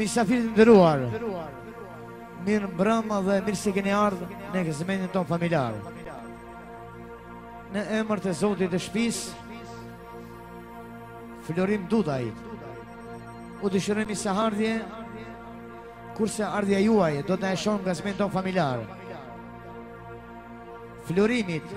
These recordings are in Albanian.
Mysafirë të nderuar Mirë mbrëma dhe mirë se keni ardhë Në gazmendin tonë familjar Në emër të zotit të shpis Florim Dudaj U dëshiroj mirëseardhje Kurse ardhja juaj Do ta shtojë gazmendin tonë familjar Florimit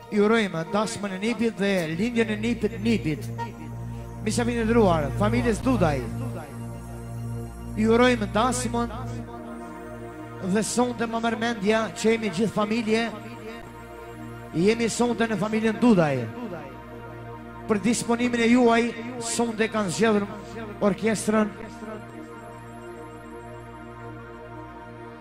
I urojmë dasmën e nipit dhe lindjen e nipit. Mysafirë të nderuar, familjes Dudaj. I urojmë dasmën dhe sonte ma merr mendja që jemi si një familje. Jemi sonte në familjen Dudaj. Për disponimin e juaj, sonte kanë zgjedhur orkestrën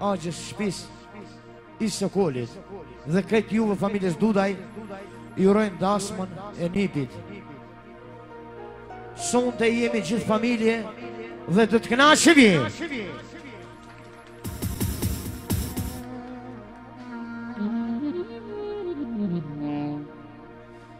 Axhës shpisë, i Sokolit dhe krejt juve familjes Dudaj, i urojnë dasmën e nipit. Sonte jemi si një familje dhe do të kënaqemi.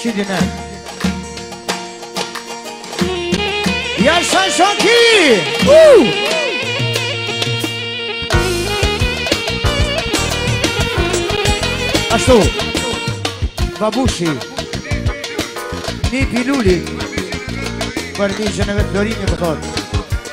Qindin e Jasha jasha ki Uuuu Ashtu Babushi Nipi Luli Për një që në vetë dorinjë të thotë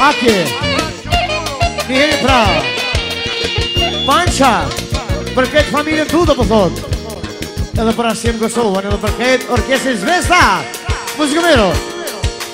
Atje Një heri pra Panqa Për këtë familjen Dudaj po thot po Edhe për ashtë jem gësohën Edhe për këtë orkestin zvesta Muzikë mero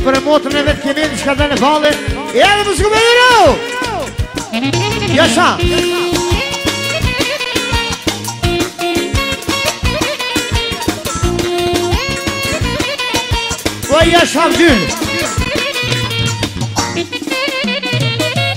Për e motën e vetë kemi në shka dhe në falin Ja dhe më zgumë e në rau Ja sa Po ja sa vdynë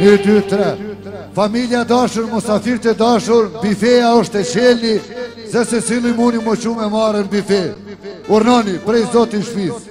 Një, dy, tre. Familja dashur, musafir të dashur, bifeja është e çelun, secili muni me u çu me marrë në bife. Urdhnoni, prej zotit shpisë.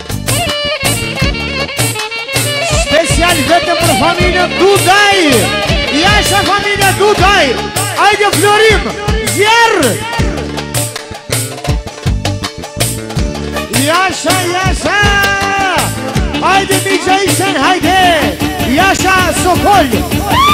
Speciale veç për familje Dudaj Jasha familja Dudaj Ajde Florim Zjarr Jasha, jasha Ajde mi gjë i shenë, hajde Jasha, Sokol Jasha, Sokol